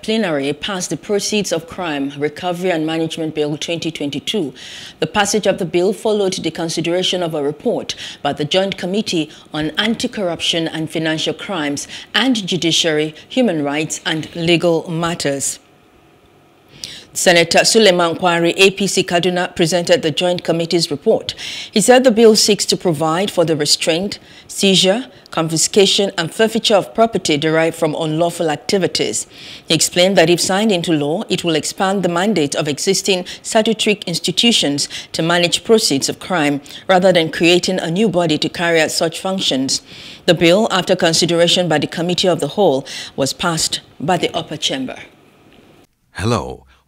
plenary passed the Proceeds of Crime Recovery and Management Bill 2022. The passage of the bill followed the consideration of a report by the Joint Committee on Anti-Corruption and Financial Crimes and Judiciary, Human Rights and Legal Matters. Senator Suleiman Kwari, APC Kaduna, presented the Joint Committee's report. He said the bill seeks to provide for the restraint, seizure, confiscation and forfeiture of property derived from unlawful activities. He explained that if signed into law, it will expand the mandate of existing statutory institutions to manage proceeds of crime rather than creating a new body to carry out such functions. The bill, after consideration by the Committee of the Whole, was passed by the upper chamber. Hello.